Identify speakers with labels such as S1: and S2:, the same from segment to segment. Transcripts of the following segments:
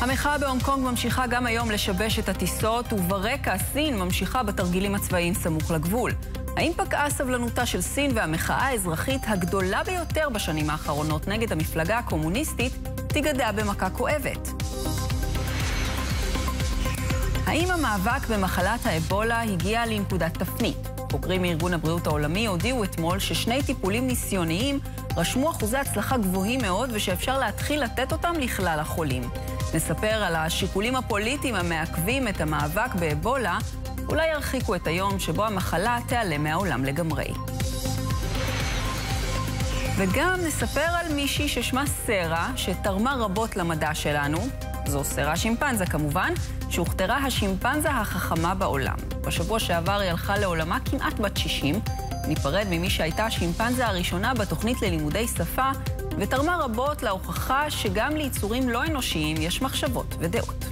S1: המחאה בהונג קונג ממשיכה גם היום לשבש את הטיסות, וברקע סין ממשיכה בתרגילים הצבאיים סמוך לגבול. האם פקעה סבלנותה של סין והמחאה האזרחית הגדולה ביותר בשנים האחרונות נגד המפלגה הקומוניסטית תיגדע במכה כואבת? האם המאבק במחלת האבולה הגיע לנקודת תפנית? חוקרים מארגון הבריאות העולמי הודיעו אתמול ששני טיפולים ניסיוניים רשמו אחוזי הצלחה גבוהים מאוד ושאפשר להתחיל לתת אותם לכלל החולים. נספר על השיקולים הפוליטיים המעכבים את המאבק באבולה, אולי ירחיקו את היום שבו המחלה תיעלם מהעולם לגמרי. וגם נספר על מישהי ששמה סרה, שתרמה רבות למדע שלנו, זו סרה שימפנזה כמובן, שהוכתרה השימפנזה החכמה בעולם. בשבוע שעבר היא הלכה לעולמה כמעט בת 60. ניפרד ממי שהייתה השימפנזה הראשונה בתוכנית ללימודי שפה, ותרמה רבות להוכחה שגם ליצורים לא אנושיים יש מחשבות ודעות.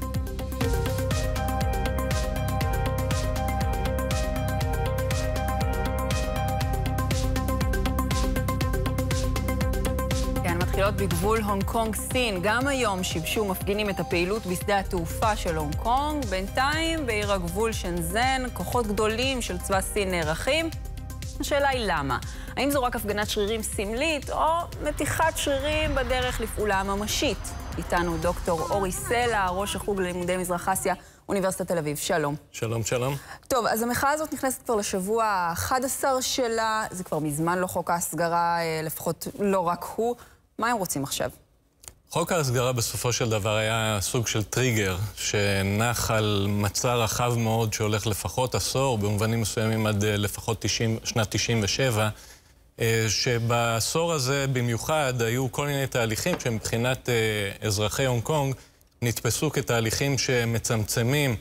S1: מתחילות בגבול הונג קונג-סין. גם היום שיבשו מפגינים את הפעילות בשדה התעופה של הונג קונג. בינתיים, בעיר הגבול שנזן, כוחות גדולים של צבא סין נערכים. השאלה היא למה. האם זו רק הפגנת שרירים סמלית, או מתיחת שרירים בדרך לפעולה ממשית? איתנו דוקטור אורי סלע, ראש החוג ללימודי מזרח אסיה, אוניברסיטת תל אביב. שלום.
S2: שלום, שלום.
S1: טוב, אז המחאה הזאת נכנסת כבר לשבוע ה-11 שלה. זה כבר מזמן לא חוק ההסגרה, אה, לפחות לא רק הוא. מה הם רוצים עכשיו?
S2: חוק ההסגרה בסופו של דבר היה סוג של טריגר שנח על מצע רחב מאוד שהולך לפחות עשור, במובנים מסוימים עד אה, לפחות 90, שנת 97, אה, שבעשור הזה במיוחד היו כל מיני תהליכים שמבחינת אה, אזרחי הונג קונג נתפסו כתהליכים שמצמצמים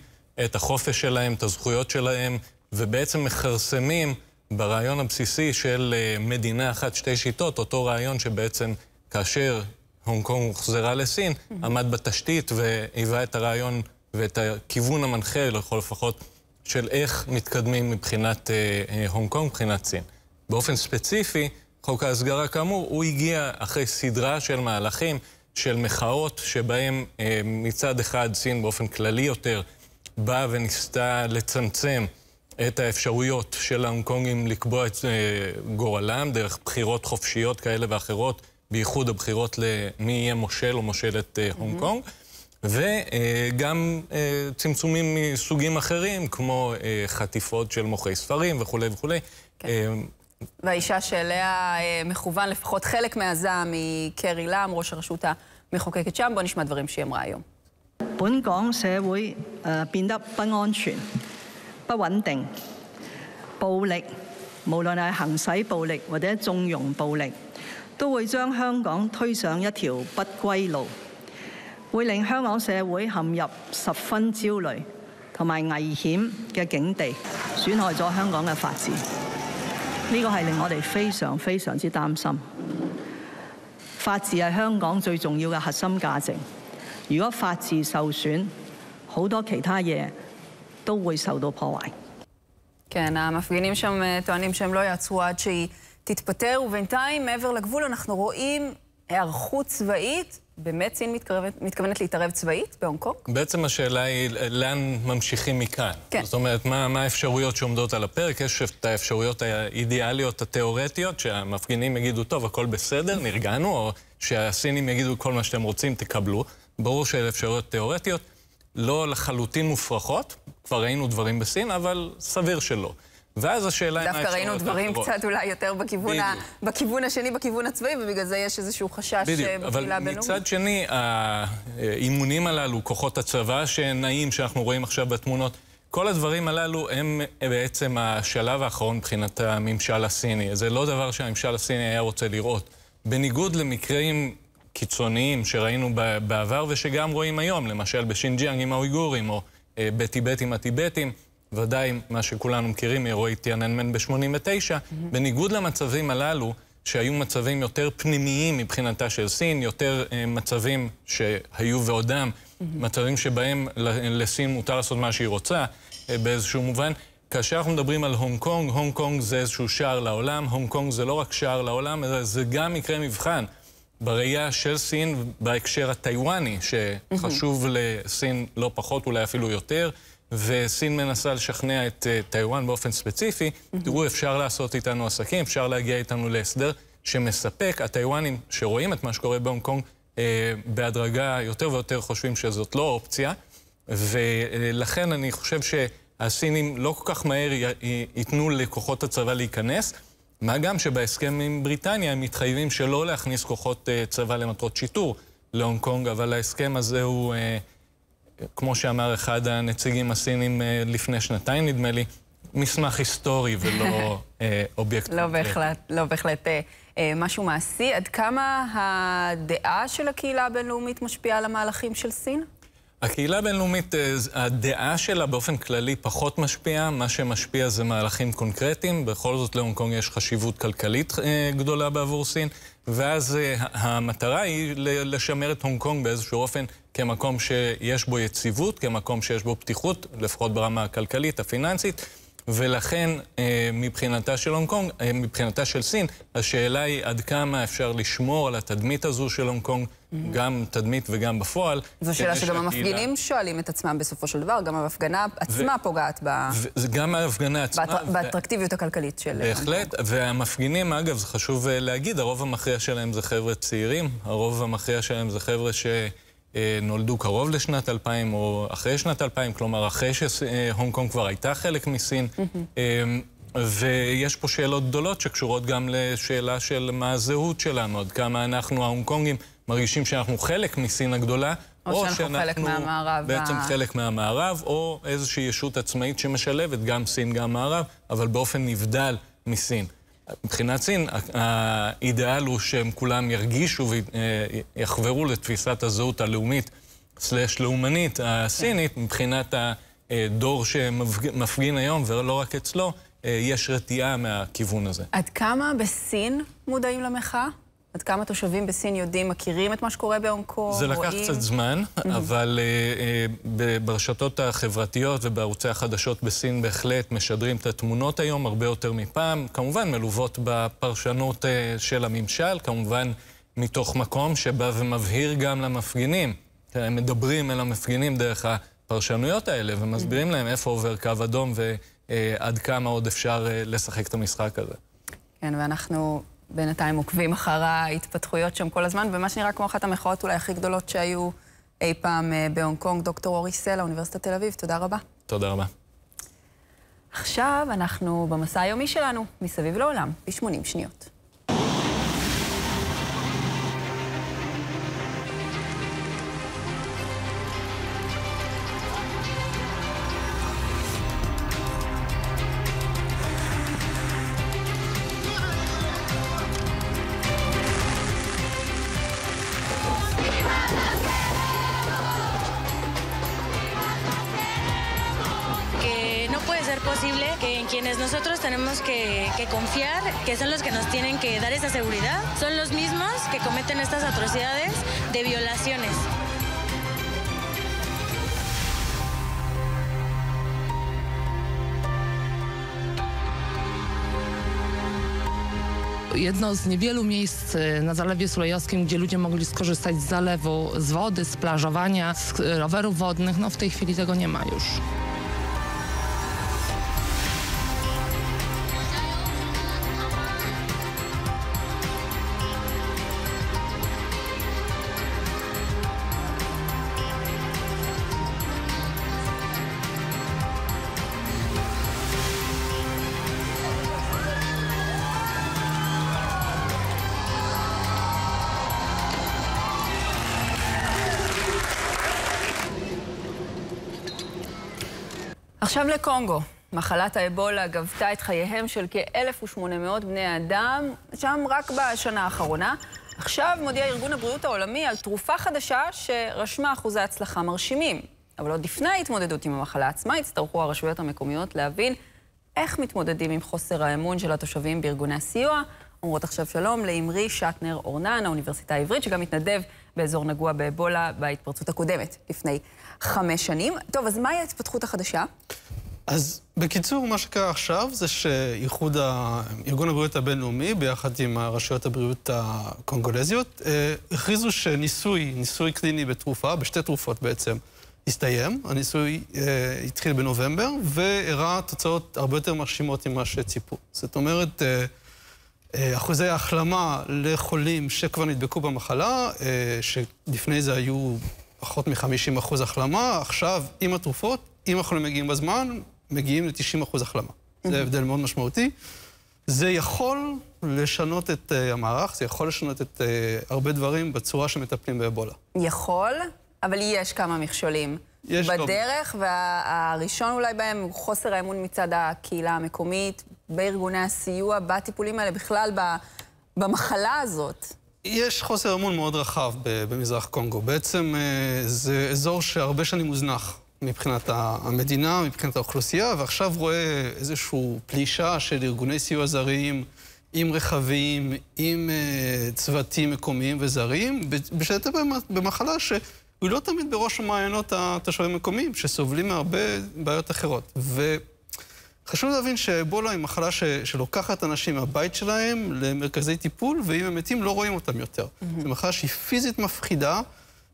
S2: את החופש שלהם, את הזכויות שלהם, ובעצם מכרסמים ברעיון הבסיסי של מדינה אחת, שתי שיטות, אותו רעיון שבעצם כאשר הונג קונג הוחזרה לסין. עמד בתשתית והיווה את הרעיון ואת הכיוון המנחה, לכל לפחות, של איך מתקדמים מבחינת אה, אה, הונג קונג, מבחינת סין. באופן ספציפי, חוק ההסגרה כאמור, הוא הגיע אחרי סדרה של מהלכים, של מחאות, שבהם אה, מצד אחד סין באופן כללי יותר באה וניסתה לצמצם את האפשרויות של ההונג קונגים לקבוע את אה, גורלם דרך בחירות חופשיות כאלה ואחרות. בייחוד הבחירות למי יהיה מושל או מושלת אה, הונג קונג. וגם אה, צמצומים מסוגים אחרים, כמו אה, חטיפות של מוכרי ספרים וכולי וכולי. כן.
S1: והאישה שאליה מכוון לפחות חלק מהזעם היא קרי לם, ראש הרשות המחוקקת שם. בואו נשמע דברים שהיא אמרה היום. 本港社会诶变得不安全、不稳定、暴力，无论系行使暴力或者纵容暴力。 都会将香港推上一条不归路，会令香港社会陷入十分焦虑同埋危险嘅境地，损害咗香港嘅法治。呢个系令我哋非常非常之担心。法治系香港最重要嘅核心价值。如果法治受损，好多其他嘢都会受到破坏。כן, המפגינים שם טוענים שהם לא יעצרו עד שהיא תתפטר, ובינתיים, מעבר לגבול, אנחנו רואים היערכות צבאית. באמת סין מתכוונת, מתכוונת להתערב צבאית בהונג קונג?
S2: בעצם השאלה היא לאן ממשיכים מכאן. כן. זאת אומרת, מה, מה האפשרויות שעומדות על הפרק? יש את האפשרויות האידיאליות, התיאורטיות, שהמפגינים יגידו, טוב, הכל בסדר, נרגענו, או שהסינים יגידו, כל מה שאתם רוצים, תקבלו. ברור שאלה אפשרויות תיאורטיות, לא לחלוטין מופרכות, כבר ראינו דברים בסין, אבל סביר שלא. ואז השאלה היא מה
S1: דווקא ראינו דברים קצת אולי יותר בכיוון, ה... בכיוון השני, בכיוון הצבאי, ובגלל זה יש איזשהו חשש בקהילה
S2: בינלאומית. אבל מצד שני, האימונים הללו, כוחות הצבא שנעים, שאנחנו רואים עכשיו בתמונות, כל הדברים הללו הם בעצם השלב האחרון מבחינת הממשל הסיני. זה לא דבר שהממשל הסיני היה רוצה לראות. בניגוד למקרים קיצוניים שראינו בעבר ושגם רואים היום, למשל בשינג'יאנג עם האויגורים, או אה, בטיבט עם הטיבטים, ודאי מה שכולנו מכירים מאירועי טיאננמן ב-89, mm-hmm. בניגוד למצבים הללו, שהיו מצבים יותר פנימיים מבחינתה של סין, יותר uh, מצבים שהיו ועודם, mm-hmm. מצבים שבהם לסין מותר לעשות מה שהיא רוצה, uh, באיזשהו מובן. כאשר אנחנו מדברים על הונג קונג, הונג קונג זה איזשהו שער לעולם, הונג קונג זה לא רק שער לעולם, אלא זה גם מקרה מבחן בראייה של סין בהקשר הטיוואני, שחשוב לסין לא פחות, אולי אפילו יותר, וסין מנסה לשכנע את uh, טיוואן באופן ספציפי, תראו, אפשר לעשות איתנו עסקים, אפשר להגיע איתנו להסדר שמספק. הטיוואנים שרואים את מה שקורה בהונג קונג, uh, בהדרגה יותר ויותר חושבים שזאת לא אופציה, ולכן אני חושב שהסינים לא כל כך מהר ייתנו לכוחות הצבא להיכנס. מה גם שבהסכם עם בריטניה הם מתחייבים שלא להכניס כוחות uh, צבא למטרות שיטור להונג קונג, אבל ההסכם הזה הוא, uh, כמו שאמר אחד הנציגים הסינים uh, לפני שנתיים, נדמה לי, מסמך היסטורי ולא uh, אובייקט.
S1: לא בהחלט, לא בהחלט uh, משהו מעשי. עד כמה הדעה של הקהילה הבינלאומית משפיעה על המהלכים של סין?
S2: הקהילה הבינלאומית, אה, הדעה שלה באופן כללי פחות משפיעה, מה שמשפיע זה מהלכים קונקרטיים, בכל זאת להונג קונג יש חשיבות כלכלית אה, גדולה בעבור סין, ואז אה, המטרה היא לשמר את הונג קונג באיזשהו אופן כמקום שיש בו יציבות, כמקום שיש בו פתיחות, לפחות ברמה הכלכלית, הפיננסית. ולכן אה, מבחינתה של הונג קונג, אה, מבחינתה של סין, השאלה היא עד כמה אפשר לשמור על התדמית הזו של הונג קונג, mm-hmm. גם תדמית וגם בפועל.
S1: זו שאלה שגם המפגינים שואלים את עצמם בסופו של דבר, גם ההפגנה עצמה פוגעת ב...
S2: גם ההפגנה עצמה.
S1: באטרקטיביות הכלכלית של...
S2: בהחלט, והמפגינים, אגב, זה חשוב אה, להגיד, הרוב המכריע שלהם זה חבר'ה צעירים, הרוב המכריע שלהם זה חבר'ה ש... אה, נולדו קרוב לשנת 2000 או אחרי שנת 2000, כלומר אחרי שהונג קונג כבר הייתה חלק מסין. אמ, ויש פה שאלות גדולות שקשורות גם לשאלה של מה הזהות שלנו, עד כמה אנחנו, ההונג קונגים, מרגישים שאנחנו חלק מסין הגדולה,
S1: או, או שאנחנו, שאנחנו חלק מהמערב.
S2: בעצם ה... חלק מהמערב, או איזושהי ישות עצמאית שמשלבת גם סין, גם מערב, אבל באופן נבדל מסין. מבחינת סין, האידאל הוא שהם כולם ירגישו ויחברו לתפיסת הזהות הלאומית סלש לאומנית הסינית. מבחינת הדור שמפגין היום, ולא רק אצלו, יש רתיעה מהכיוון הזה.
S1: עד כמה בסין מודעים למחאה? עד כמה תושבים בסין יודעים, מכירים את מה שקורה בהונג קונג?
S2: זה לקח רואים? קצת זמן, אבל uh, uh, ברשתות החברתיות ובערוצי החדשות בסין בהחלט משדרים את התמונות היום הרבה יותר מפעם, כמובן מלוות בפרשנות uh, של הממשל, כמובן מתוך מקום שבא ומבהיר גם למפגינים. הם מדברים אל המפגינים דרך הפרשנויות האלה ומסבירים להם איפה עובר קו אדום ועד כמה עוד אפשר לשחק את המשחק הזה.
S1: כן, ואנחנו בינתיים עוקבים אחר ההתפתחויות שם כל הזמן, ומה שנראה כמו אחת המחאות אולי הכי גדולות שהיו אי פעם אה, בהונג קונג. דוקטור אורי סלע, אוניברסיטת תל אביב, תודה רבה.
S2: תודה רבה.
S1: עכשיו אנחנו במסע היומי שלנו, מסביב לעולם, ב-80 שניות.
S3: Que, confiar, que son los que nos tienen que dar esa seguridad, son los mismos que cometen estas atrocidades de violaciones.
S4: jedno z niewielu miejsc na Zalewie Sulejowskim, gdzie ludzie mogli skorzystać z zalewu, z wody, z plażowania, z rowerów wodnych. No w tej chwili tego nie ma już.
S1: עכשיו לקונגו. מחלת האבולה גבתה את חייהם של כ-1,800 בני אדם, שם רק בשנה האחרונה. עכשיו מודיע ארגון הבריאות העולמי על תרופה חדשה שרשמה אחוזי הצלחה מרשימים. אבל עוד לפני ההתמודדות עם המחלה עצמה, יצטרכו הרשויות המקומיות להבין איך מתמודדים עם חוסר האמון של התושבים בארגוני הסיוע. אומרות עכשיו שלום לאמרי שטנר אורנן, האוניברסיטה העברית, שגם מתנדב באזור נגוע באבולה בהתפרצות הקודמת, לפני חמש שנים. טוב, אז מהי ההתפתחות החדשה?
S5: אז בקיצור, מה שקרה עכשיו זה שאיחוד ה... ארגון הבריאות הבינלאומי, ביחד עם הרשויות הבריאות הקונגולזיות, אה, הכריזו שניסוי, ניסוי קליני בתרופה, בשתי תרופות בעצם, הסתיים. הניסוי אה, התחיל בנובמבר, והראה תוצאות הרבה יותר מרשימות ממה שציפו. זאת אומרת, אה, אחוזי ההחלמה לחולים שכבר נדבקו במחלה, אה, שלפני זה היו פחות מ-50 אחוז החלמה, עכשיו, עם התרופות, אם החולים מגיעים בזמן, מגיעים ל-90 אחוז החלמה. זה הבדל מאוד משמעותי. זה יכול לשנות את uh, המערך, זה יכול לשנות את uh, הרבה דברים בצורה שמטפלים באבולה.
S1: יכול, אבל יש כמה מכשולים. יש בדרך, לא... והראשון אולי בהם הוא חוסר האמון מצד הקהילה המקומית, בארגוני הסיוע, בטיפולים האלה, בכלל במחלה הזאת.
S5: יש חוסר אמון מאוד רחב במזרח קונגו. בעצם uh, זה אזור שהרבה שנים מוזנח. מבחינת המדינה, מבחינת האוכלוסייה, ועכשיו רואה איזושהי פלישה של ארגוני סיוע זרים עם רכבים, עם uh, צוותים מקומיים וזרים, בשטח במחלה שהיא לא תמיד בראש המעיינות התושבים המקומיים, שסובלים מהרבה בעיות אחרות. וחשוב להבין שאבולה היא מחלה ש... שלוקחת אנשים מהבית שלהם למרכזי טיפול, ואם הם מתים לא רואים אותם יותר. Mm-hmm. זו מחלה שהיא פיזית מפחידה.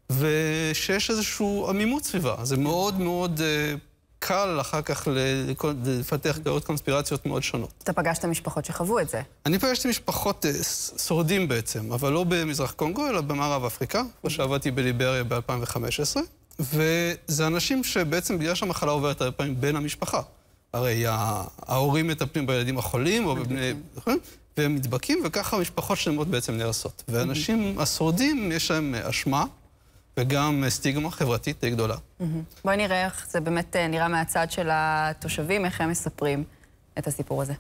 S5: ושיש איזושהי עמימות סביבה. זה מאוד מאוד uh, קל אחר כך לפתח גאות קונספירציות מאוד שונות.
S1: אתה פגשת משפחות שחוו את זה.
S5: אני פגשתי משפחות uh, שורדים בעצם, אבל לא במזרח קונגו, אלא במערב אפריקה, כמו שעבדתי בליבריה ב-2015, וזה אנשים שבעצם בגלל שהמחלה עוברת הרבה פעמים בין המשפחה. הרי ההורים מטפלים בילדים החולים או בבני... נכון? והם נדבקים, וככה משפחות שלמות בעצם נהרסות. ואנשים, השורדים, יש להם אשמה. וגם סטיגמה חברתית די גדולה.
S1: בואי נראה איך זה באמת אה, נראה מהצד של התושבים, איך הם מספרים את הסיפור הזה.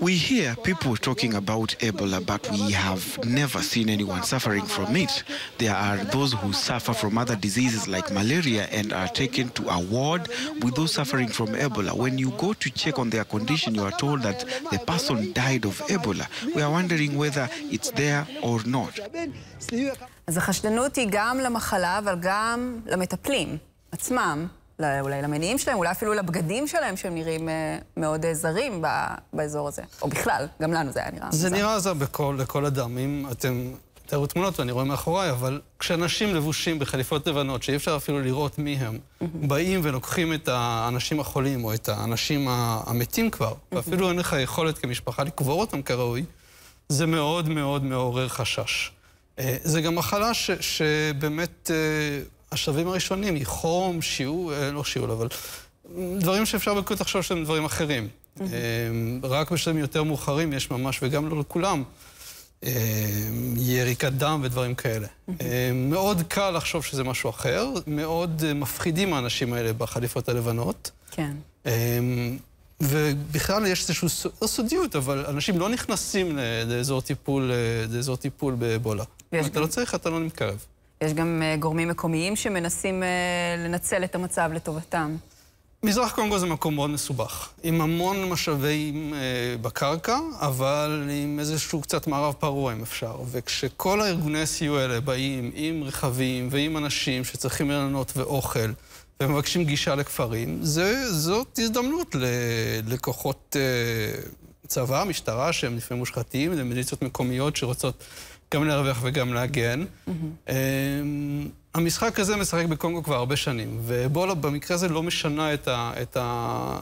S6: We hear people talking about Ebola, but we have never seen anyone suffering from it. There are those who suffer from other diseases like malaria and are taken to a ward with those suffering from Ebola. When you go to check on their condition, you are told that the person died of Ebola. We are wondering whether it's there or not.
S1: אז החשדנות היא גם למחלה, אבל גם למטפלים עצמם. אולי למניעים שלהם, אולי אפילו לבגדים שלהם, שהם נראים אה, מאוד אה, זרים באזור הזה. או בכלל, גם לנו זה היה נראה
S5: זה נראה זר בכל, לכל אדם. אם אתם תראו תמונות, ואני רואה מאחוריי, אבל כשאנשים לבושים בחליפות לבנות, שאי אפשר אפילו לראות מי הם, באים ולוקחים את האנשים החולים, או את האנשים המתים כבר, ואפילו אין לך יכולת כמשפחה לקבור אותם כראוי, זה מאוד מאוד מעורר חשש. אה, זה גם מחלה ש, שבאמת... השלבים הראשונים היא חום, שיעול, אה, לא שיעול, אבל דברים שאפשר בקלות לחשוב שהם דברים אחרים. Mm-hmm. רק בשלבים יותר מאוחרים יש ממש, וגם לא לכולם, אה, יריקת דם ודברים כאלה. Mm-hmm. מאוד קל לחשוב שזה משהו אחר, מאוד מפחידים האנשים האלה בחליפות הלבנות.
S1: כן.
S5: ובכלל יש איזושהי לא סודיות, אבל אנשים לא נכנסים לאזור טיפול, לאזור טיפול באבולה. אתה לא צריך, אתה לא מתקרב.
S1: יש גם uh, גורמים מקומיים שמנסים uh, לנצל את המצב לטובתם.
S5: מזרח קונגו זה מקום מאוד מסובך, עם המון משאבים uh, בקרקע, אבל עם איזשהו קצת מערב פרוע, אם אפשר. וכשכל הארגוני הסיוע האלה באים עם רכבים ועם אנשים שצריכים לענות ואוכל, ומבקשים גישה לכפרים, זה, זאת הזדמנות לכוחות uh, צבא, משטרה, שהם לפעמים מושחתים, למיליציות מקומיות שרוצות גם להרוויח וגם להגן. Mm-hmm. המשחק הזה משחק בקונגו כבר הרבה שנים, ואבולה במקרה הזה לא משנה את, ה, את ה...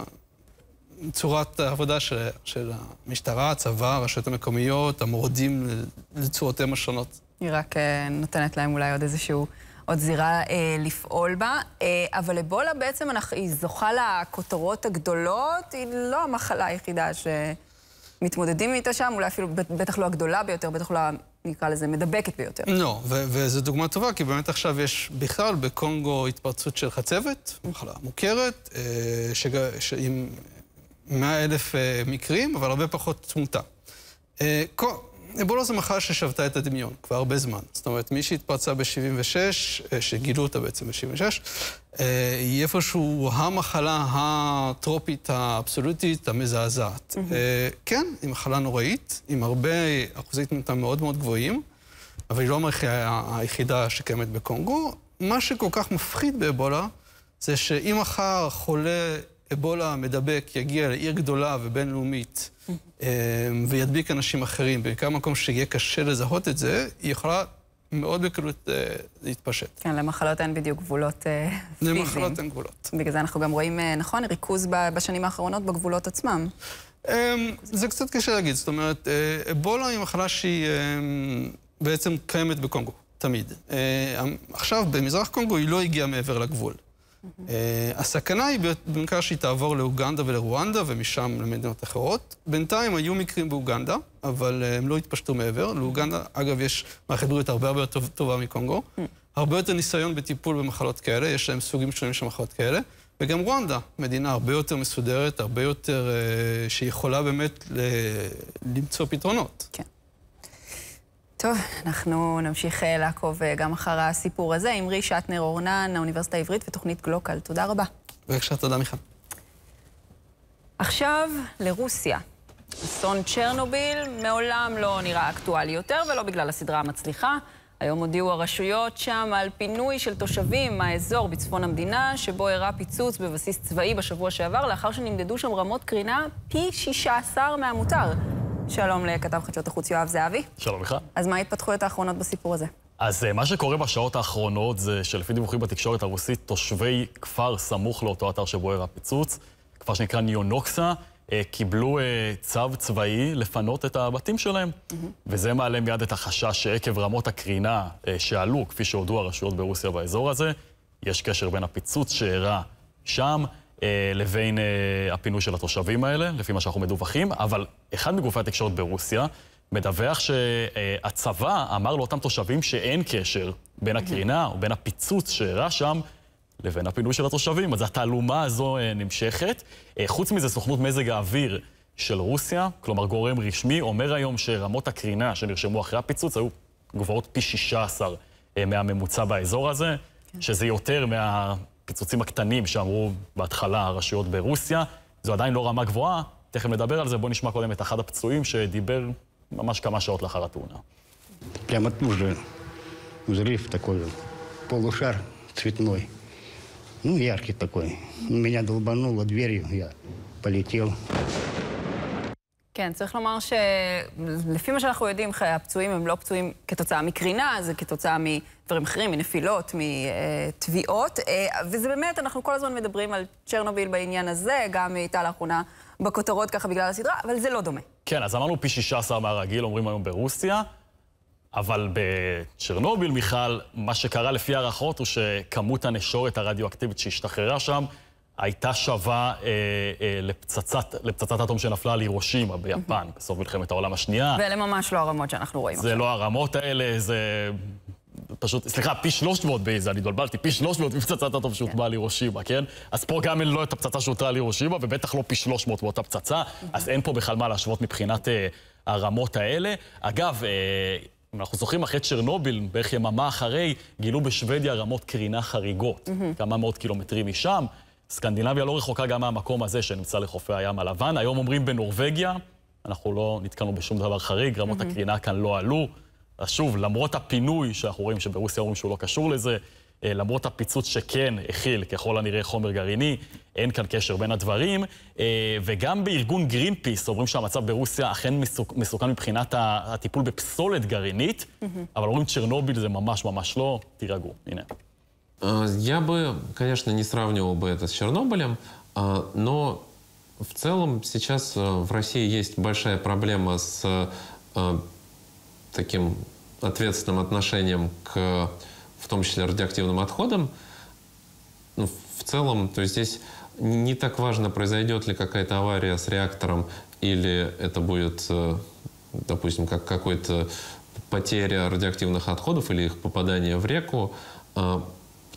S5: צורת העבודה של, של המשטרה, הצבא, הרשויות המקומיות, המורדים לצורותיהם השונות.
S1: היא רק אה, נותנת להם אולי עוד איזשהו, עוד זירה אה, לפעול בה. אה, אבל אבולה בעצם, אנחנו, היא זוכה לכותרות הגדולות, היא לא המחלה היחידה שמתמודדים איתה שם, אולי אפילו בטח לא הגדולה ביותר, בטח לא נקרא לזה, מדבקת ביותר.
S5: לא, וזו דוגמה טובה, כי באמת עכשיו יש בכלל בקונגו התפרצות של חצבת, מחלה מוכרת, אה. עם 100 אלף אה, מקרים, אבל הרבה פחות תמותה. אה, אבולה זו מחלה ששבתה את הדמיון כבר הרבה זמן. זאת אומרת, מי שהתפרצה ב-76, שגילו אותה בעצם ב-76, היא איפשהו המחלה הטרופית האבסולוטית המזעזעת. Mm-hmm. כן, היא מחלה נוראית, עם הרבה אחוזי תמותה מאוד מאוד גבוהים, אבל היא לא המחלה היחידה שקיימת בקונגו. מה שכל כך מפחיד באבולה, זה שאם מחר חולה אבולה מדבק יגיע לעיר גדולה ובינלאומית וידביק אנשים אחרים, בעיקר מקום שיהיה קשה לזהות את זה, היא יכולה מאוד בקלות אה, להתפשט.
S1: כן, למחלות אין בדיוק גבולות אה, פיזיים.
S5: למחלות אין גבולות.
S1: בגלל זה אנחנו גם רואים, אה, נכון, ריכוז בשנים האחרונות בגבולות עצמם.
S5: אמ, זה קצת קשה להגיד, זאת אומרת, אבולה היא מחלה שהיא אמ, בעצם קיימת בקונגו, תמיד. עכשיו, במזרח קונגו היא לא הגיעה מעבר לגבול. אה, הסכנה היא בעיקר שהיא תעבור לאוגנדה ולרואנדה ומשם למדינות אחרות. בינתיים היו מקרים באוגנדה, אבל אה, הם לא התפשטו מעבר. לאוגנדה, אגב, יש מערכת בריאות הרבה הרבה יותר טובה מקונגו. הרבה יותר ניסיון בטיפול במחלות כאלה, יש להם סוגים שונים של מחלות כאלה. וגם רואנדה, מדינה הרבה יותר מסודרת, הרבה יותר, uh, שיכולה באמת למצוא פתרונות.
S1: כן. טוב, אנחנו נמשיך אה, לעקוב אה, גם אחר הסיפור הזה. אמרי שטנר אורנן, האוניברסיטה העברית ותוכנית גלוקל. תודה רבה.
S5: בבקשה, תודה מיכל.
S1: עכשיו לרוסיה. אסון צ'רנוביל מעולם לא נראה אקטואלי יותר, ולא בגלל הסדרה המצליחה. היום הודיעו הרשויות שם על פינוי של תושבים מהאזור בצפון המדינה, שבו אירע פיצוץ בבסיס צבאי בשבוע שעבר, לאחר שנמדדו שם רמות קרינה פי 16 מהמותר. שלום לכתב חדשות החוץ יואב זהבי.
S7: שלום לך.
S1: אז מה ההתפתחויות האחרונות בסיפור הזה?
S7: אז אה, מה שקורה בשעות האחרונות זה שלפי דיווחים בתקשורת הרוסית, תושבי כפר סמוך לאותו אתר שבו אירע פיצוץ, כפר שנקרא ניונוקסה, אה, קיבלו אה, צו צבאי לפנות את הבתים שלהם. Mm-hmm. וזה מעלה מיד את החשש שעקב רמות הקרינה שעלו, כפי שהודו הרשויות ברוסיה באזור הזה, יש קשר בין הפיצוץ שאירע שם לבין אה, הפינוי של התושבים האלה, לפי מה שאנחנו מדווחים, אבל אחד מגופי התקשורת ברוסיה מדווח שהצבא אמר לאותם תושבים שאין קשר בין הקרינה או בין הפיצוץ שאירע שם לבין הפינוי של התושבים. אז התעלומה הזו אה, נמשכת. חוץ מזה, סוכנות מזג האוויר של רוסיה, כלומר גורם רשמי, אומר היום שרמות הקרינה שנרשמו אחרי הפיצוץ היו גבוהות פי 16 מהממוצע באזור הזה, כן. שזה יותר מה... הפיצוצים הקטנים שאמרו בהתחלה הרשויות ברוסיה. זו עדיין לא רמה גבוהה, תכף נדבר על זה. בואו נשמע קודם את אחד הפצועים שדיבר ממש כמה שעות לאחר התאונה.
S8: прямо тут же взрыв такой, полушар цветной, ну, яркий такой. Меня долбануло дверью, я полетел.
S1: כן, צריך לומר שלפי מה שאנחנו יודעים, הפצועים הם לא פצועים כתוצאה מקרינה, זה כתוצאה מדברים אחרים, מנפילות, מטביעות. אה, וזה באמת, אנחנו כל הזמן מדברים על צ'רנוביל בעניין הזה, גם הייתה לאחרונה בכותרות ככה בגלל הסדרה, אבל זה לא דומה.
S7: כן, אז אמרנו פי 16 מהרגיל, אומרים היום ברוסיה, אבל בצ'רנוביל, מיכל, מה שקרה לפי הערכות הוא שכמות הנשורת הרדיואקטיבית שהשתחררה שם הייתה שווה אה, אה, לפצצת, לפצצת אטום שנפלה על הירושימה ביפן, בסוף מלחמת העולם השנייה.
S1: ואלה ממש לא הרמות שאנחנו רואים
S7: זה עכשיו. לא הרמות האלה, זה פשוט, סליחה, פי 300 באיזה, אני התבלבלתי, פי 300 מפצצת אטום שהוטבעה על הירושימה, כן? אז פה גם אין לא את הפצצה שהוטרה על הירושימה, ובטח לא פי 300 באותה פצצה, אז אין פה בכלל מה להשוות מבחינת אה, הרמות האלה. אגב, אה, אם אנחנו זוכרים, אחרי צ'רנוביל, בערך יממה אחרי, גילו בשוודיה רמות קרינה חריגות. כמה מאות קילומטרים משם. סקנדינביה לא רחוקה גם מהמקום הזה שנמצא לחופי הים הלבן. היום אומרים בנורבגיה, אנחנו לא נתקלנו בשום דבר חריג, רמות mm-hmm. הקרינה כאן לא עלו. אז שוב, למרות הפינוי, שאנחנו רואים שברוסיה אומרים שהוא לא קשור לזה, אה, למרות הפיצוץ שכן הכיל ככל הנראה חומר גרעיני, אין כאן קשר בין הדברים. אה, וגם בארגון גרינפיס אומרים שהמצב ברוסיה אכן מסוכן מבחינת הטיפול בפסולת גרעינית, mm-hmm. אבל אומרים צ'רנוביל זה ממש ממש לא, תירגעו, הנה.
S9: Э, я бы, конечно, не сравнивал бы это с Чернобылем, э, но в целом сейчас э, в России есть большая проблема с таким ответственным отношением к, в том числе, радиоактивным отходам. Ну, в целом, то есть здесь не так важно, произойдет ли какая-то авария с реактором или это будет, допустим, как какой-то потеря радиоактивных отходов или их попадание в реку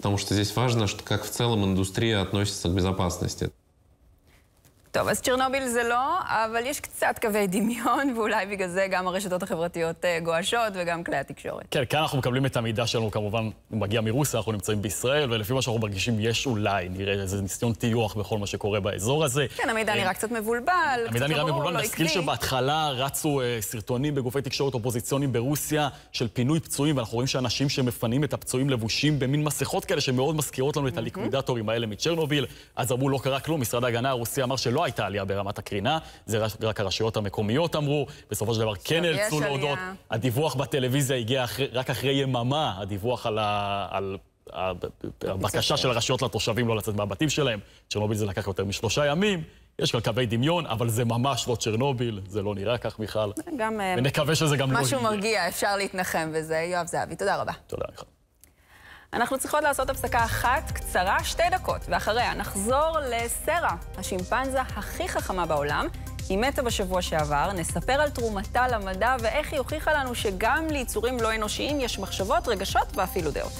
S9: потому что здесь важно, что как в целом индустрия относится к безопасности.
S1: טוב, אז צ'רנוביל זה לא, אבל יש קצת קווי דמיון, ואולי בגלל זה גם הרשתות החברתיות אה, גועשות וגם כלי התקשורת.
S7: כן, כאן אנחנו מקבלים את המידע שלנו, כמובן, הוא מגיע מרוסיה, אנחנו נמצאים בישראל, ולפי מה שאנחנו מרגישים, יש אולי, נראה איזה ניסיון טיוח בכל מה שקורה באזור הזה.
S1: כן, המידע נראה קצת מבולבל,
S7: המידע נראה מבולבל,
S1: לא
S7: נזכיר שבהתחלה רצו uh, סרטונים בגופי תקשורת אופוזיציוניים ברוסיה של פינוי פצועים, ואנחנו רואים שאנשים שמפנים את הפצועים לבושים במין מסכות כאלה שמאוד מזכירות לנו את הליקווידטורים האלה מצ'רנוביל. אז אמרו, לא קרה כלום, משרד ההגנה הרוסי אמר שלא הייתה עלייה ברמת הקרינה, זה רק, רק הרשויות המקומיות אמרו, בסופו של דבר כן נאלצו להודות. הדיווח בטלוויזיה הגיע אחרי, רק אחרי יממה, הדיווח על, ה, על הבקשה של הרשויות לתושבים לא לצאת מהבתים שלהם. צ'רנוביל זה לקח יותר משלושה ימים. יש כאן קווי דמיון, אבל זה ממש לא צ'רנוביל, זה לא נראה כך, מיכל.
S1: גם... אה,
S7: ונקווה שזה גם
S1: לא... משהו מרגיע, אפשר להתנחם בזה. יואב זהבי, תודה רבה.
S7: תודה, מיכל.
S1: אנחנו צריכות לעשות הפסקה אחת קצרה, שתי דקות, ואחריה נחזור לסרה, השימפנזה הכי חכמה בעולם. היא מתה בשבוע שעבר, נספר על תרומתה למדע ואיך היא הוכיחה לנו שגם ליצורים לא אנושיים יש מחשבות, רגשות ואפילו דעות.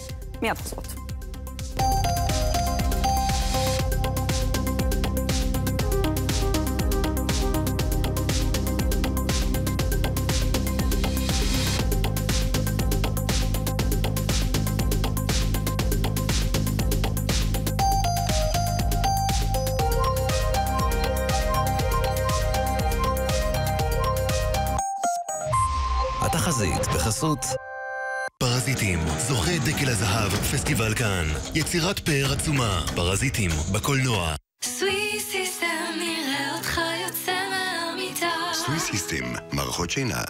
S1: מיד חוזרות.
S10: בחסות פרזיטים, זוכה דקל הזהב, פסטיבל קאן. יצירת פאר עצומה, פרזיטים, בקולנוע.
S11: Swiss System, נראה אותך יוצא מהמיטה.
S10: Swiss System, מערכות שינה.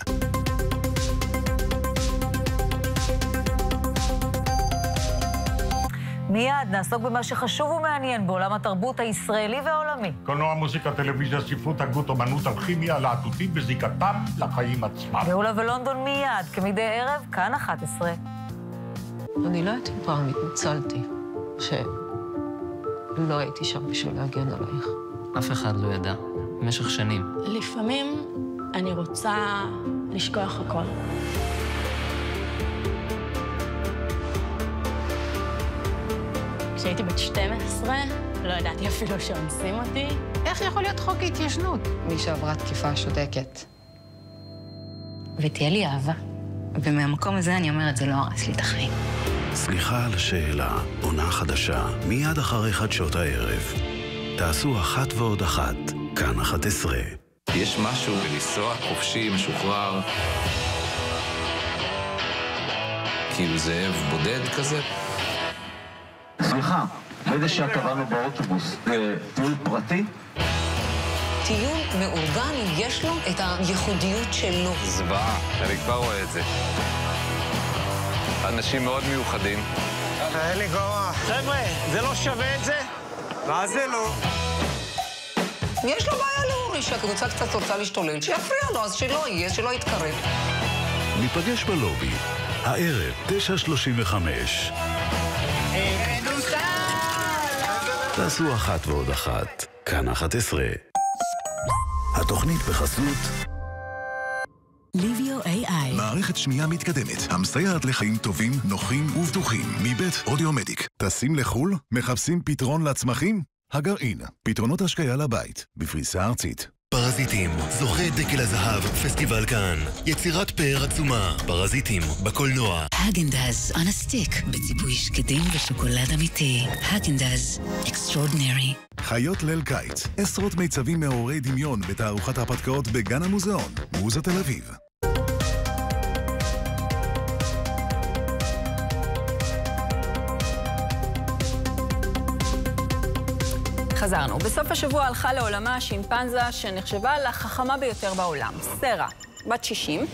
S12: מיד נעסוק במה שחשוב ומעניין בעולם התרבות הישראלי והעולמי.
S13: קולנוע, מוזיקה, טלוויזיה, ספרות, הגות, אומנות, אלכימיה, להטוטים וזיקתם לחיים עצמם.
S12: גאולה ולונדון מיד, כמדי ערב, כאן 11.
S14: אני לא אם פעם התנצלתי שלא הייתי שם בשביל להגן עלייך.
S15: אף אחד לא ידע, במשך שנים.
S3: לפעמים אני רוצה לשכוח הכל. כשהייתי בת 12, לא ידעתי אפילו שאונסים אותי.
S14: איך יכול להיות חוק התיישנות?
S16: מי שעברה תקיפה שותקת.
S17: ותהיה לי אהבה. ומהמקום הזה אני אומרת, זה לא הרס לי את החיים.
S10: סליחה על השאלה, עונה חדשה, מיד אחרי חדשות הערב. תעשו אחת ועוד אחת, כאן 11.
S18: יש משהו בלנסוע חופשי, משוחרר, כאילו זאב בודד כזה.
S19: באיזה שעה קבענו באוטובוס? זה טיול פרטי?
S14: טיול מאורגן, יש לו את הייחודיות שלו.
S18: זוועה, אני כבר רואה את זה. אנשים מאוד מיוחדים.
S20: אין לי כוח. חבר'ה, זה לא שווה את זה? מה זה לא?
S14: יש לו בעיה לאורי שהקבוצה קצת רוצה להשתולל, שיפריע לו, אז שלא יהיה, שלא יתקרב.
S10: ניפגש בלובי, הערב, 9.35. תעשו אחת ועוד אחת, כאן 11. התוכנית בחסות
S21: ליביו AI.
S10: מערכת שמיעה מתקדמת, המסייעת לחיים טובים, נוחים ובטוחים, מבית אודיומדיק. טסים לחו"ל? מחפשים פתרון לצמחים? הגרעין, פתרונות השקיה לבית, בפריסה ארצית. פרזיטים, זוכה דקל הזהב, פסטיבל קאן. יצירת פאר עצומה, פרזיטים, בקולנוע.
S21: האגן דאז, on a stick, בציפוי שקדים ושוקולד אמיתי. האגן דאז, extraordinary.
S10: חיות ליל קיץ, עשרות מיצבים מעוררי דמיון בתערוכת ההרפתקאות בגן המוזיאון, מוזה תל אביב.
S1: חזרנו. בסוף השבוע הלכה לעולמה השימפנזה שנחשבה לחכמה ביותר בעולם, סרה, בת 60,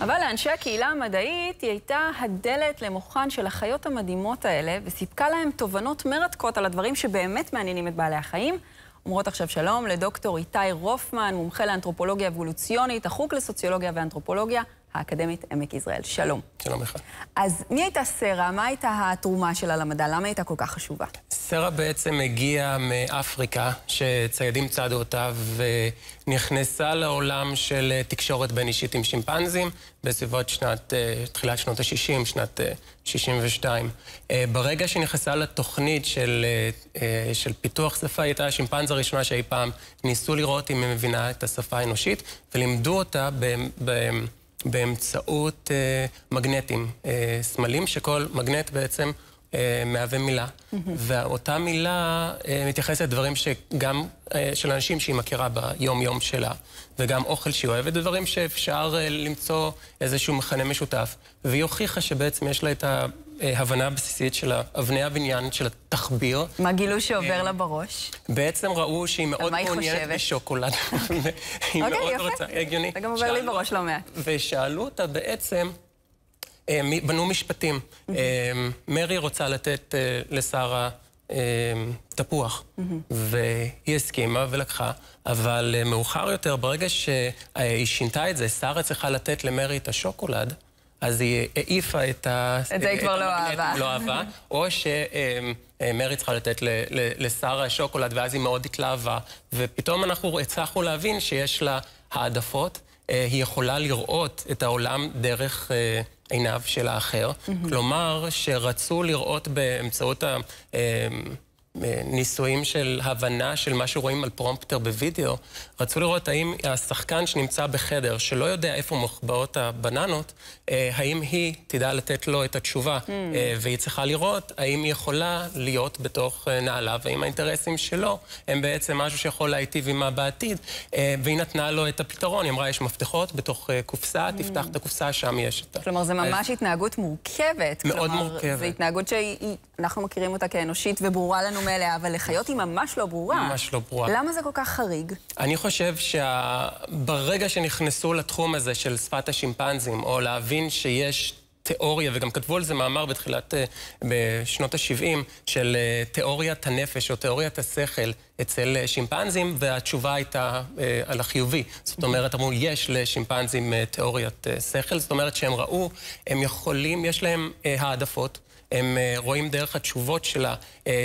S1: אבל לאנשי הקהילה המדעית היא הייתה הדלת למוחן של החיות המדהימות האלה, וסיפקה להם תובנות מרתקות על הדברים שבאמת מעניינים את בעלי החיים. אומרות עכשיו שלום לדוקטור איתי רופמן, מומחה לאנתרופולוגיה אבולוציונית, החוג לסוציולוגיה ואנתרופולוגיה, האקדמית עמק יזרעאל. שלום.
S22: שלום לך.
S1: אז מי הייתה סרה? מה הייתה התרומה שלה למדע? למה הייתה כל כך חשובה?
S22: סרה בעצם הגיעה מאפריקה, שציידים צדו אותה, ונכנסה לעולם של תקשורת בין אישית עם שימפנזים בסביבות שנת, תחילת שנות ה-60, שנת 62. ברגע שנכנסה לתוכנית של, של פיתוח שפה, היא הייתה השימפנז הראשונה שאי פעם ניסו לראות אם היא מבינה את השפה האנושית, ולימדו אותה ב... ב באמצעות אה, מגנטים, אה, סמלים, שכל מגנט בעצם אה, מהווה מילה. ואותה מילה אה, מתייחסת לדברים שגם אה, של אנשים שהיא מכירה ביום-יום שלה, וגם אוכל שהיא אוהבת, דברים שאפשר אה, למצוא איזשהו מכנה משותף. והיא הוכיחה שבעצם יש לה את ההבנה הבסיסית של אבני הבניין, של התחביר.
S1: מה גילו שעובר לה בראש?
S22: בעצם ראו שהיא מאוד מעוניינת בשוקולד. היא
S1: אוקיי,
S22: מאוד. רוצה, הגיוני.
S1: זה גם עובר לי בראש לא מעט.
S22: ושאלו אותה בעצם, אה, בנו משפטים. אה, מרי רוצה לתת אה, לשרה אה, תפוח, והיא הסכימה ולקחה, אבל אה, מאוחר יותר, ברגע שהיא שינתה את זה, שרה צריכה לתת למרי את השוקולד, אז היא העיפה את ה...
S1: את זה היא כבר לא אהבה.
S22: לא אהבה, או שמרי צריכה לתת ל- ל- לשרה שוקולד, ואז היא מאוד התלהבה. ופתאום אנחנו הצלחנו להבין שיש לה העדפות. אה, היא יכולה לראות את העולם דרך אה, עיניו של האחר. כלומר, שרצו לראות באמצעות ה... ניסויים של הבנה של מה שרואים על פרומפטר בווידאו, רצו לראות האם השחקן שנמצא בחדר, שלא יודע איפה מוחבאות הבננות, אה, האם היא תדע לתת לו את התשובה.
S23: Mm.
S22: והיא צריכה לראות האם היא יכולה להיות בתוך אה, נעליו, והאם האינטרסים שלו הם בעצם משהו שיכול להיטיב עימה בעתיד. והיא נתנה לו את הפתרון, היא אמרה, יש מפתחות בתוך קופסה, תפתח את הקופסה, שם יש את ה...
S1: כלומר,
S22: אז-
S1: ממש התנהגות מורכבת.
S22: מאוד
S1: כלומר,
S22: מורכבת.
S1: זו התנהגות שאנחנו מכירים אותה כאנושית וברורה לנו מאליה, אבל לחיות היא ממש לא ברורה.
S22: ממש לא ברורה.
S1: למה זה כל כך חריג?
S22: אני חושב שברגע שנכנסו לתחום הזה של שפת השימפנזים, או להבין שיש תיאוריה, וגם כתבו על זה מאמר בתחילת, אה, בשנות ה-70, של אה, תיאוריית הנפש או תיאוריית השכל אצל אה, שימפנזים, והתשובה הייתה אה, על החיובי. זאת אומרת, אמרו, יש לשימפנזים תיאוריית שכל, זאת אומרת שהם ראו, הם יכולים, יש להם העדפות. הם רואים דרך התשובות אה,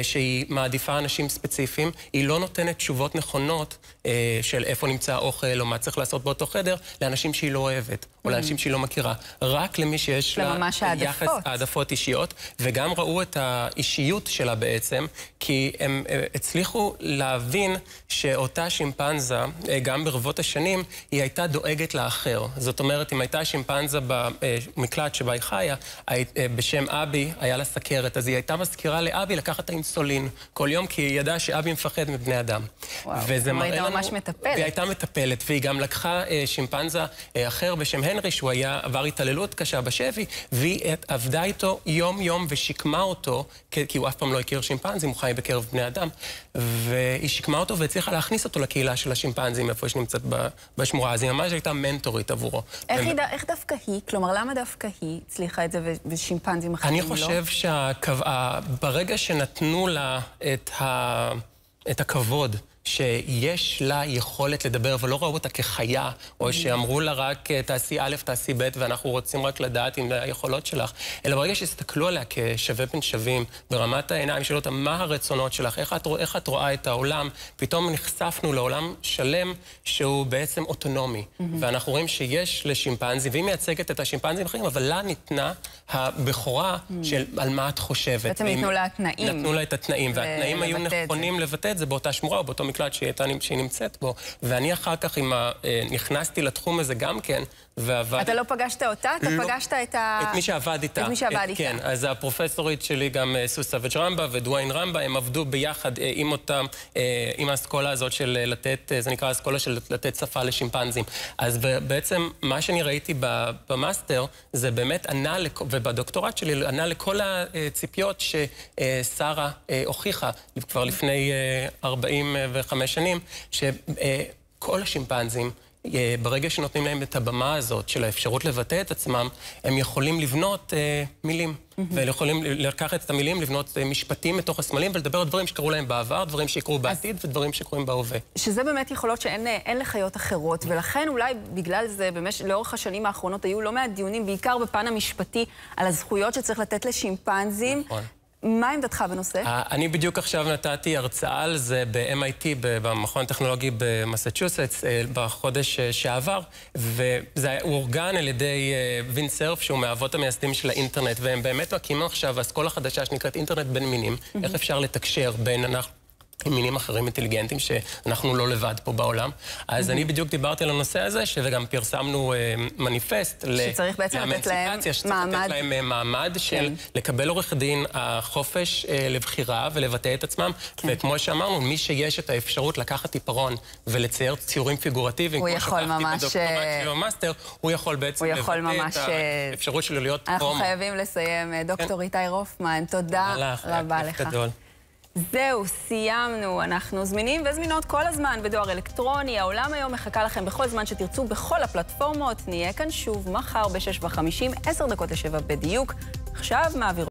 S22: שהיא מעדיפה אנשים ספציפיים. היא לא נותנת תשובות נכונות אה, של איפה נמצא האוכל או מה צריך לעשות באותו חדר לאנשים שהיא לא אוהבת, או. לאנשים שהיא לא מכירה. רק למי שיש לה יחס
S1: העדפות.
S22: אישיות, וגם ראו את האישיות שלה בעצם, כי הם אה, הצליחו להבין שאותה שימפנזה, אה, גם ברבות השנים, היא הייתה דואגת לאחר. זאת אומרת, אם הייתה שימפנזה במקלט שבה היא חיה, אה, בשם אבי, היה לה סכרת, אז היא הייתה מזכירה לאבי לקחת את האינסולין כל יום, כי היא ידעה שאבי מפחד מבני אדם.
S1: וואו,
S22: וזה מראה לנו...
S1: ממש מטפלת.
S22: והיא הייתה מטפלת, והיא גם לקחה אה, שימפנזה אה, אחר בשם הנרי, שהוא היה, עבר התעללות קשה בשבי, והיא עבדה איתו יום-יום ושיקמה אותו, כי, כי הוא אף פעם לא הכיר שימפנזים, הוא חי בקרב בני אדם, והיא שיקמה אותו והצליחה להכניס אותו לקהילה של השימפנזים, איפה שנמצאת ב- בשמורה, אז היא ממש הייתה מנטורית עבורו.
S1: איך,
S22: והם-
S1: היא, ד- איך דווקא היא? כלומר, למה דווקא היא הצליחה את זה ושימפנזים אחרים
S22: אני
S1: לא?
S22: חושב שברגע שנתנו לה את, ה... את הכבוד שיש לה יכולת לדבר, ולא ראו אותה כחיה, או שאמרו לה רק תעשי א', תעשי ב', ואנחנו רוצים רק לדעת אם היכולות שלך, אלא ברגע שהסתכלו עליה כשווה בין שווים, ברמת העיניים, שאלו אותה מה הרצונות שלך, איך את, רוא- איך את רואה את העולם, פתאום נחשפנו לעולם שלם שהוא בעצם אוטונומי. ואנחנו רואים שיש לשימפנזים, והיא מייצגת את השימפנזים האחרים, אבל לה ניתנה הבכורה של על מה את חושבת.
S1: בעצם ניתנו לה תנאים.
S22: נתנו לה את התנאים, והתנאים היו. נכונים לבטא את זה באותה שמורה או באותו מקלט שהיא, הייתה, שהיא נמצאת בו. ואני אחר כך עם ה, אה, נכנסתי לתחום הזה גם כן, ועבדתי...
S1: אתה לא פגשת אותה? אתה
S22: לא.
S1: פגשת את ה...
S22: את מי שעבד איתה.
S1: את מי שעבד
S22: את-
S1: איתה.
S22: כן, אז הפרופסורית שלי, גם אה, סוסה וג'רמבה ודוויין רמבה, הם עבדו ביחד אה, עם אותם, עם האסכולה הזאת של לתת, זה נקרא אסכולה של לתת שפה לשימפנזים. אז בעצם מה שאני ראיתי במאסטר, זה באמת ענה, ובדוקטורט שלי, ענה לכל הציפיות ששרה הוכיחה כבר לפני אה, 45 שנים, שכל השימפנזים ברגע שנותנים להם את הבמה הזאת של האפשרות לבטא את עצמם, הם יכולים לבנות אה, מילים. Mm-hmm. והם יכולים לקחת את המילים, לבנות אה, משפטים מתוך הסמלים ולדבר על דברים שקרו להם בעבר, דברים שיקרו בעתיד אז... ודברים שקורים בהווה.
S1: שזה באמת יכולות שאין אה, לחיות אחרות, ולכן אולי בגלל זה, במש... לאורך השנים האחרונות היו לא מעט דיונים, בעיקר בפן המשפטי, על הזכויות שצריך לתת לשימפנזים. נכון. מה עמדתך בנושא?
S22: אני בדיוק עכשיו נתתי הרצאה על זה ב-MIT, במכון הטכנולוגי במסצ'וסטס, אה, בחודש אה, שעבר, וזה אורגן על ידי אה, וין סרף, שהוא מהאבות המייסדים של האינטרנט, והם באמת מקימים עכשיו אסכולה חדשה שנקראת אינטרנט בין מינים, איך אפשר לתקשר בין אנחנו... עם מינים אחרים אינטליגנטים, שאנחנו לא לבד פה בעולם. אז אני בדיוק דיברתי על הנושא הזה, וגם פרסמנו אה, מניפסט
S1: שצריך בעצם לתת להם
S22: שצריך לתת להם אה, מעמד של כן. לקבל עורך דין החופש אה, לבחירה ולבטא את עצמם, כן. וכמו שאמרנו, מי שיש את האפשרות לקחת עיפרון ולצייר ציורים פיגורטיביים,
S1: כמו שכחתי בדוקטורט
S22: שלו במאסטר, הוא יכול בעצם לבטא את האפשרות שלו להיות.
S1: אנחנו חייבים לסיים. דוקטור כן. איתי רופמן, תודה רבה לך. זהו, סיימנו. אנחנו זמינים וזמינות כל הזמן בדואר אלקטרוני. העולם היום מחכה לכם בכל זמן שתרצו, בכל הפלטפורמות. נהיה כאן שוב מחר ב-6 ו-50, 10 דקות ל-7 בדיוק. עכשיו מעביר...